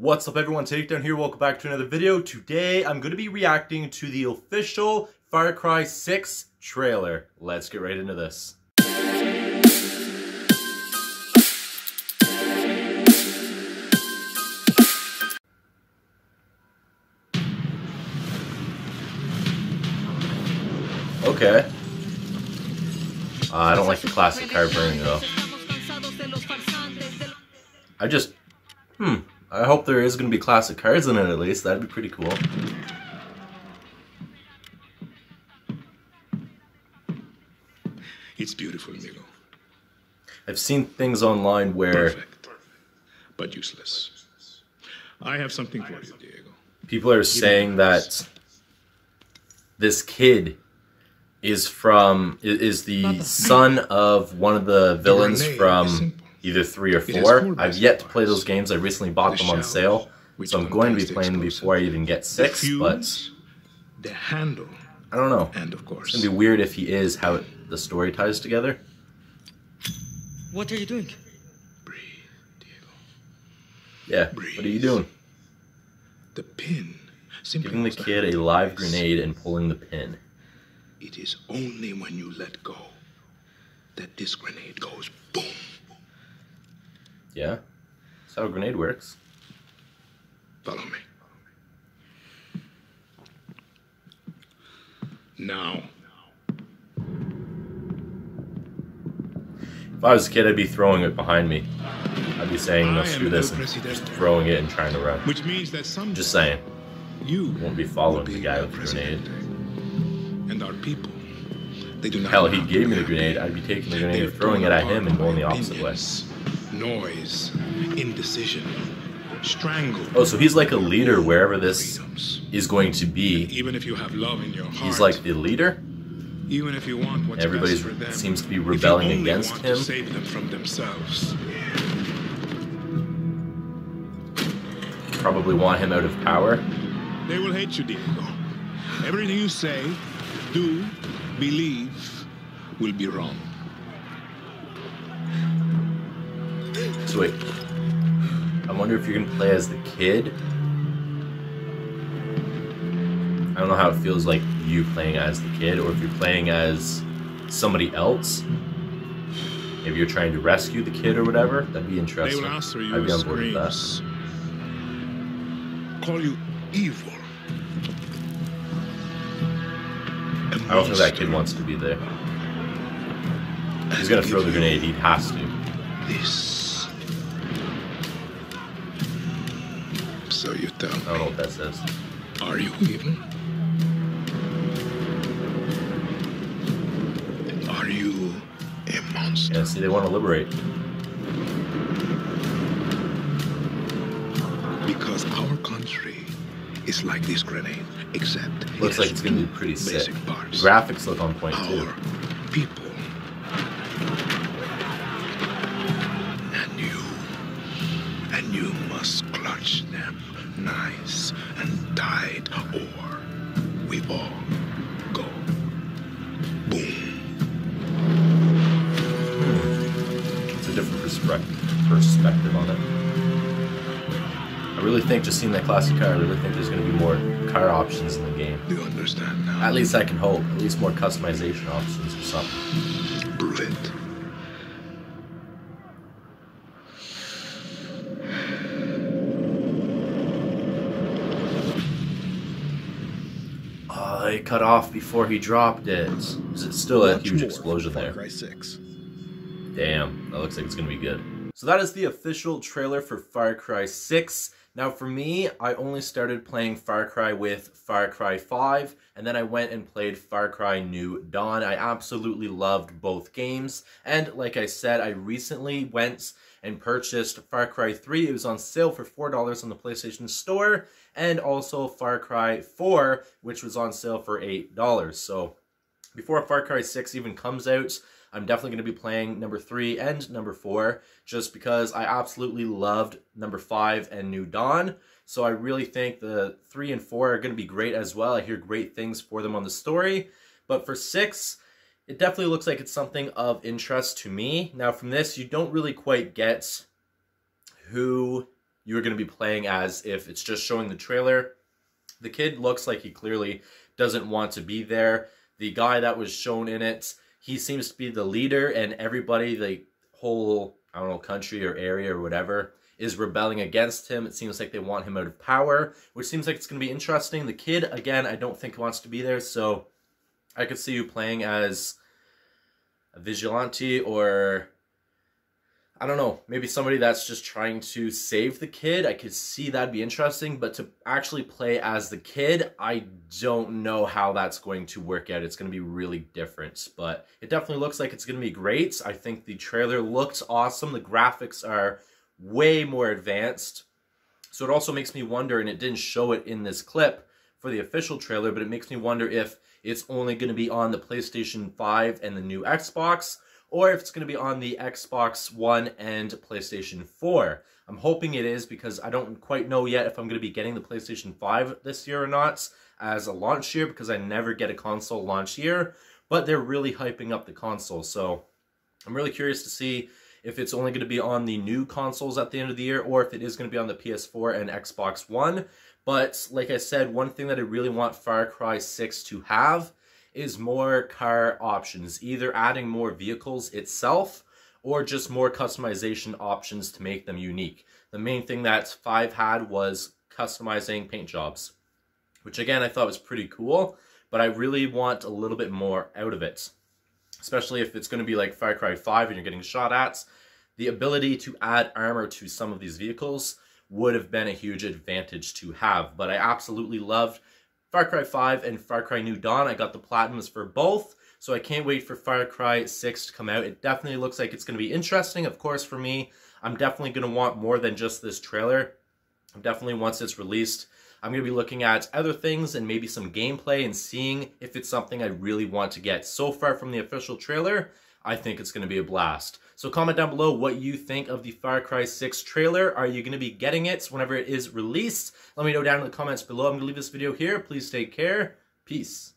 What's up everyone, Takedown here, welcome back to another video. Today I'm going to be reacting to the official Far Cry 6 trailer. Let's get right into this. Okay. Uh, I don't like the classic car burning though. I just, hmm, I hope there is going to be classic cards in it at least. That'd be pretty cool. It's beautiful, Milo. I've seen things online where Perfect, but useless. I have something for you, Diego. people are saying that this kid is from is the son of one of the villains grenade is from simple. Either three or four. four I've yet to play those games. I recently bought The them on sale, so I'm going to be playing them before I even get The six. But the handle, I don't know. and of course, It's gonna be weird if he is how it, the story ties together. What are you doing? breathe, Diego. Yeah. What are you doing? The pin simply Giving the kid a handle. live grenade and pulling the pin. It is only when you let go that this grenade goes boom. Yeah. That's how a grenade works. Follow me. Now, If I was a kid, I'd be throwing it behind me. I'd be saying, am screw this, and just throwing it and trying to run. which means that some Just saying. you Won't be following will the guy with the grenade. And our people, they do not. Hell, he gave me the grenade, I'd be taking the grenade throwing it at him and going the opposite way. Noise, indecision, strangled. Oh, so he's like a leader wherever this freedoms. is going to be. Even if you have love in your heart, He's like the leader. even if you want what's Everybody's best for them, seems to be rebelling against him. To save them from themselves. Probably want him out of power. They will hate you, Diego. Everything you say, do, believe, will be wrong. So wait. I wonder if you're gonna play as the kid. I don't know how it feels like you playing as the kid, or if you're playing as somebody else. If you're trying to rescue the kid or whatever, that'd be They interesting. will answer you I'd be on board with that. Call you evil. I don't think that kid wants to be there. He's gonna throw the grenade. He has to. This. So you tell I don't know what that says. Are you evil? Are you a monster? Yeah, see, they want to liberate. Because our country is like this grenade, except Looks has like it's gonna be pretty sick. basic parts. graphics look on point too. Our people. You must clutch them nice and tight, or we all go boom. It's a different perspective perspective on it. I really think, just seeing that classic car, I really think there's going to be more car options in the game. Do you understand now? At least I can hope. At least more customization options or something. Prove it. Oh, it cut off before he dropped it. Is it still a huge explosion there? Cry 6. Damn, that looks like it's gonna be good. So that is the official trailer for Far Cry 6. Now for me, I only started playing Far Cry with Far Cry 5, and then I went and played Far Cry New Dawn. I absolutely loved both games, and like I said, I recently went and purchased Far Cry 3. It was on sale for $4 on the PlayStation Store, and also Far Cry 4, which was on sale for $8. So before Far Cry 6 even comes out, I'm definitely going to be playing number 3 and number 4 just because I absolutely loved number 5 and New Dawn. So I really think the 3 and 4 are going to be great as well. I hear great things for them on the story. But for 6, it definitely looks like it's something of interest to me. Now from this, you don't really quite get who you're going to be playing as if it's just showing the trailer. The kid looks like he clearly doesn't want to be there. The guy that was shown in it, he seems to be the leader, and everybody, the whole, I don't know, country or area or whatever, is rebelling against him. It seems like they want him out of power, which seems like it's going to be interesting. The kid, again, I don't think wants to be there, so I could see you playing as a vigilante or I don't know, maybe somebody that's just trying to save the kid. I could see that'd be interesting, but to actually play as the kid, I don't know how that's going to work out. It's going to be really different, but it definitely looks like it's going to be great. I think the trailer looks awesome. The graphics are way more advanced. So it also makes me wonder, and it didn't show it in this clip for the official trailer, but it makes me wonder if it's only going to be on the PlayStation 5 and the new Xbox, or if it's going to be on the Xbox One and PlayStation 4. I'm hoping it is because I don't quite know yet if I'm going to be getting the PlayStation 5 this year or not as a launch year because I never get a console launch year, but they're really hyping up the console. So I'm really curious to see if it's only going to be on the new consoles at the end of the year or if it is going to be on the PS4 and Xbox One. But like I said, one thing that I really want Far Cry 6 to have is more car options, either adding more vehicles itself or just more customization options to make them unique. The main thing that 5 had was customizing paint jobs, which again I thought was pretty cool, but I really want a little bit more out of it. Especially if it's going to be like Far Cry 5 and you're getting shot at, the ability to add armor to some of these vehicles would have been a huge advantage to have. But I absolutely loved Far Cry 5 and Far Cry New Dawn. I got the Platinums for both, so I can't wait for Far Cry 6 to come out. It definitely looks like it's going to be interesting. Of course, for me, I'm definitely going to want more than just this trailer. Definitely once it's released, I'm going to be looking at other things and maybe some gameplay and seeing if it's something I really want to get. So far from the official trailer, I think it's going to be a blast. So comment down below what you think of the Far Cry 6 trailer. Are you going to be getting it whenever it is released? Let me know down in the comments below. I'm going to leave this video here. Please take care. Peace.